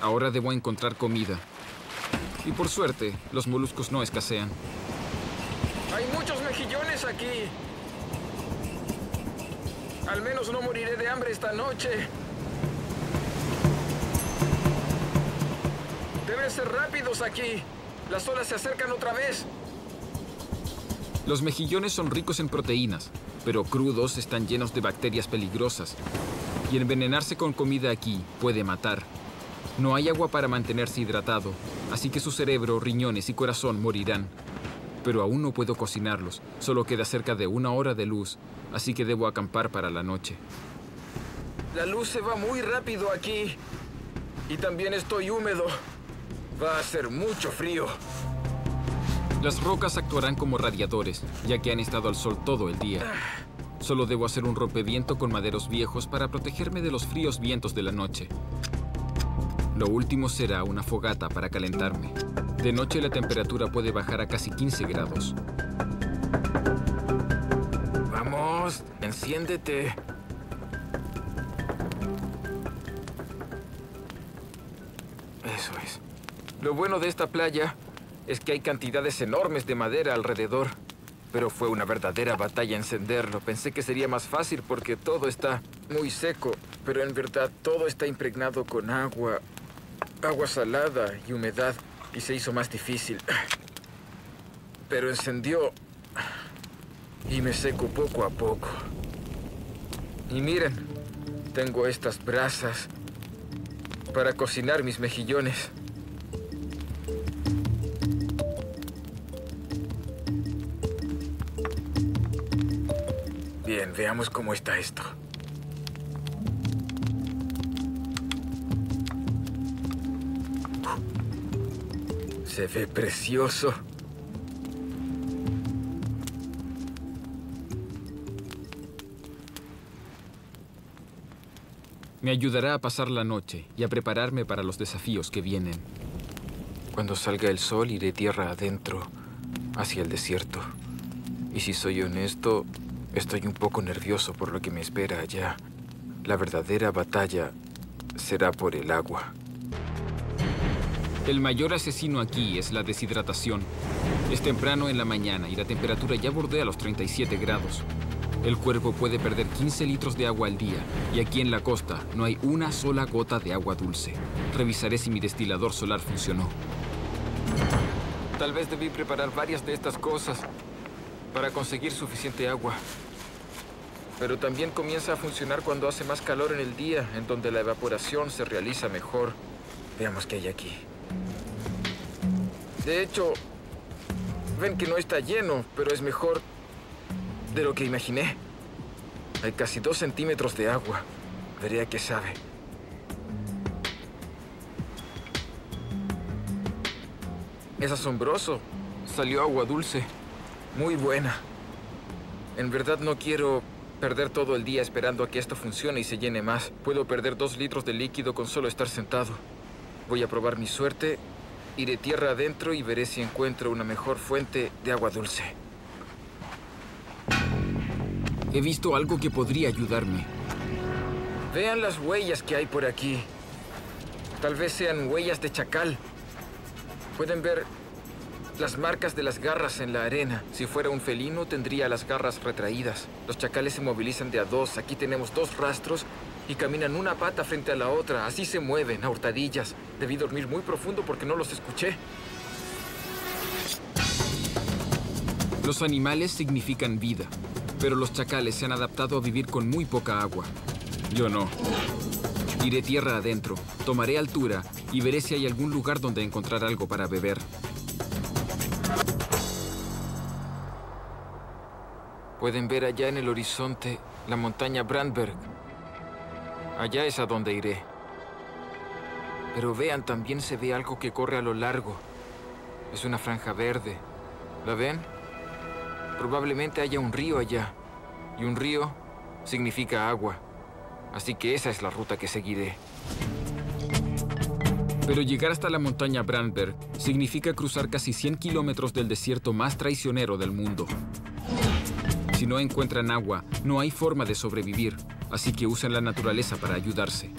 Ahora debo encontrar comida. Y por suerte, los moluscos no escasean. Hay muchos mejillones aquí. Al menos no moriré de hambre esta noche. Deben ser rápidos aquí. Las olas se acercan otra vez. Los mejillones son ricos en proteínas, pero crudos están llenos de bacterias peligrosas. Y envenenarse con comida aquí puede matar. No hay agua para mantenerse hidratado, así que su cerebro, riñones y corazón morirán. Pero aún no puedo cocinarlos, solo queda cerca de una hora de luz, así que debo acampar para la noche. La luz se va muy rápido aquí. Y también estoy húmedo. Va a hacer mucho frío. Las rocas actuarán como radiadores, ya que han estado al sol todo el día. Solo debo hacer un rompeviento con maderos viejos para protegerme de los fríos vientos de la noche. Lo último será una fogata para calentarme. De noche la temperatura puede bajar a casi 15 grados. Vamos, enciéndete. Eso es. Lo bueno de esta playa es que hay cantidades enormes de madera alrededor. Pero fue una verdadera batalla encenderlo. Pensé que sería más fácil porque todo está muy seco, pero en verdad todo está impregnado con agua, agua salada y humedad, y se hizo más difícil. Pero encendió y me seco poco a poco. Y miren, tengo estas brasas para cocinar mis mejillones. Bien, veamos cómo está esto. Se ve precioso. Me ayudará a pasar la noche y a prepararme para los desafíos que vienen. Cuando salga el sol iré tierra adentro, hacia el desierto. Y si soy honesto, estoy un poco nervioso por lo que me espera allá. La verdadera batalla será por el agua. El mayor asesino aquí es la deshidratación. Es temprano en la mañana y la temperatura ya bordea los 37 grados. El cuerpo puede perder 15 litros de agua al día y aquí en la costa no hay una sola gota de agua dulce. Revisaré si mi destilador solar funcionó. Tal vez debí preparar varias de estas cosas para conseguir suficiente agua. Pero también comienza a funcionar cuando hace más calor en el día, en donde la evaporación se realiza mejor. Veamos qué hay aquí. De hecho, ven que no está lleno, pero es mejor de lo que imaginé. Hay casi dos centímetros de agua. Veré a qué sabe. Es asombroso. Salió agua dulce. Muy buena. En verdad no quiero perder todo el día esperando a que esto funcione y se llene más. Puedo perder dos litros de líquido con solo estar sentado. Voy a probar mi suerte, iré tierra adentro y veré si encuentro una mejor fuente de agua dulce. He visto algo que podría ayudarme. Vean las huellas que hay por aquí. Tal vez sean huellas de chacal. Pueden ver las marcas de las garras en la arena. Si fuera un felino, tendría las garras retraídas. Los chacales se movilizan de a dos. Aquí tenemos dos rastros y caminan una pata frente a la otra. Así se mueven, a hurtadillas. Debí dormir muy profundo porque no los escuché. Los animales significan vida, pero los chacales se han adaptado a vivir con muy poca agua. Yo no. Iré tierra adentro, tomaré altura y veré si hay algún lugar donde encontrar algo para beber. Pueden ver allá en el horizonte la montaña Brandberg. Allá es a donde iré. Pero vean, también se ve algo que corre a lo largo. Es una franja verde. ¿La ven? Probablemente haya un río allá. Y un río significa agua. Así que esa es la ruta que seguiré. Pero llegar hasta la montaña Brandberg significa cruzar casi 100 kilómetros del desierto más traicionero del mundo. Si no encuentran agua, no hay forma de sobrevivir, así que usan la naturaleza para ayudarse.